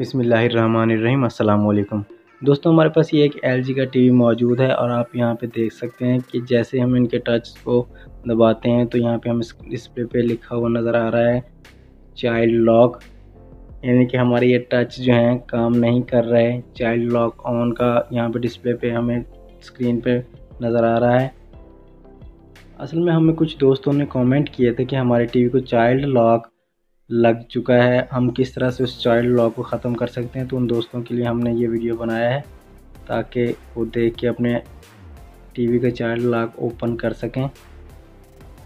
बिसमीम अल्लाम दोस्तों, हमारे पास ये एक एलजी का टीवी मौजूद है और आप यहाँ पे देख सकते हैं कि जैसे हम इनके टच को दबाते हैं तो यहाँ पे हम इस डिस्प्ले पे लिखा हुआ नज़र आ रहा है, चाइल्ड लॉक। यानी कि हमारे ये टच जो हैं, काम नहीं कर रहे चाइल्ड लॉक ऑन का यहाँ पे डिस्प्ले पे हमें स्क्रीन पे नज़र आ रहा है। असल में हमें कुछ दोस्तों ने कमेंट किए थे कि हमारे टीवी को चाइल्ड लॉक लग चुका है। हम किस तरह से उस चाइल्ड लॉक को ख़त्म कर सकते हैं तो उन दोस्तों के लिए हमने ये वीडियो बनाया है, ताकि वो देख के अपने टीवी का चाइल्ड लॉक ओपन कर सकें।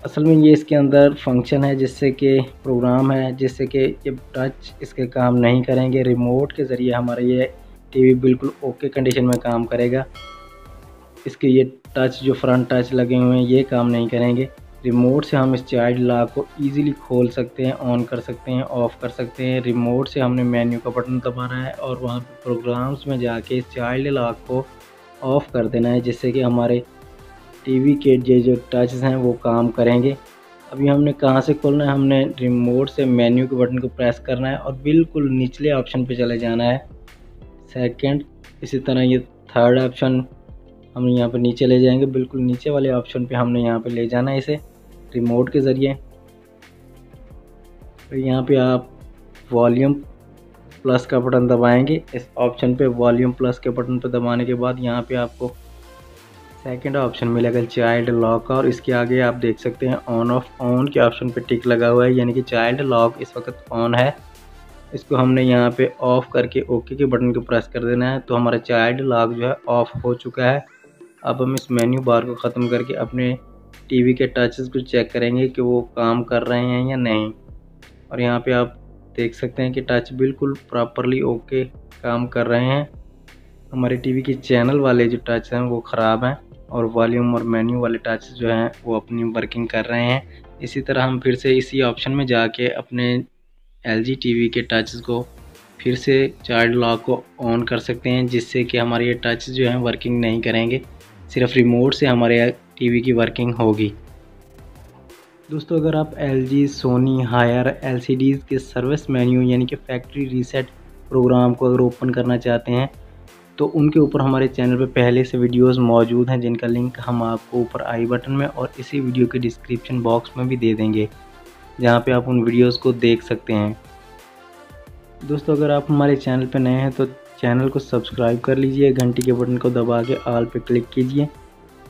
असल में ये इसके अंदर फ़ंक्शन है, जिससे कि प्रोग्राम है, जिससे कि ये टच इसके काम नहीं करेंगे। रिमोट के ज़रिए हमारा ये टीवी बिल्कुल ओके कंडीशन में काम करेगा। इसके ये टच जो फ्रंट टच लगे हुए हैं, ये काम नहीं करेंगे। रिमोट से हम इस चाइल्ड लॉक को इजीली खोल सकते हैं ऑन कर सकते हैं ऑफ़ कर सकते हैं। रिमोट से हमने मेन्यू का बटन दबाना है और वहाँ पे प्रोग्राम्स में जाके इस चाइल्ड लॉक को ऑफ़ कर देना है, जिससे कि हमारे टीवी के जो जो टच हैं वो काम करेंगे। अभी हमने कहाँ से खोलना है? हमने रिमोट से मेन्यू के बटन को प्रेस करना है और बिल्कुल निचले ऑप्शन पे चले जाना है। सेकंड इसी तरह ये थर्ड ऑप्शन हम यहाँ पर नीचे ले जाएँगे। बिल्कुल नीचे वाले ऑप्शन पे हमने यहाँ पे ले जाना है इसे। रिमोट के ज़रिए। तो यहाँ पे आप वॉल्यूम प्लस का बटन दबाएँगे। इस ऑप्शन पे वॉल्यूम प्लस के बटन पर दबाने के बाद यहाँ पे आपको सेकंड ऑप्शन मिलेगा चाइल्ड लॉक का और इसके आगे आप देख सकते हैं ऑन ऑफ़ ऑन के ऑप्शन पे टिक लगा हुआ है, यानी कि चाइल्ड लॉक इस वक्त ऑन है। इसको हमने यहाँ पे ऑफ़ करके ओके के बटन को प्रेस कर देना है तो हमारा चाइल्ड लॉक जो है ऑफ़ हो चुका है। अब हम इस मेन्यू बार को ख़त्म करके अपने टीवी के टचेस को चेक करेंगे कि वो काम कर रहे हैं या नहीं। और यहाँ पे आप देख सकते हैं कि टच बिल्कुल प्रॉपरली ओके काम कर रहे हैं। हमारे टीवी के चैनल वाले जो टच हैं वो ख़राब हैं और वॉल्यूम और मेन्यू वाले टच जो हैं वो अपनी वर्किंग कर रहे हैं। इसी तरह हम फिर से इसी ऑप्शन में जाके अपने एल जी टी के टचेस को फिर से चाइल्ड लॉक को ऑन कर सकते हैं, जिससे कि हमारे ये टच जो हैं वर्किंग नहीं करेंगे। सिर्फ़ रिमोट से हमारे टीवी की वर्किंग होगी। दोस्तों, अगर आप L G Sony Haier L के सर्विस मेन्यू यानी कि फैक्ट्री रीसेट प्रोग्राम को अगर ओपन करना चाहते हैं तो उनके ऊपर हमारे चैनल पर पहले से वीडियोस मौजूद हैं, जिनका लिंक हम आपको ऊपर आई बटन में और इसी वीडियो के डिस्क्रिप्शन बॉक्स में भी दे देंगे, जहाँ पे आप उन वीडियोस को देख सकते हैं। दोस्तों, अगर आप हमारे चैनल पर नए हैं तो चैनल को सब्सक्राइब कर लीजिए, घंटी के बटन को दबा के आल पे क्लिक कीजिए।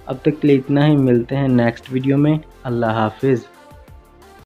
अब तक के लिए इतना ही मिलते हैं नेक्स्ट वीडियो में। अल्लाह हाफिज़।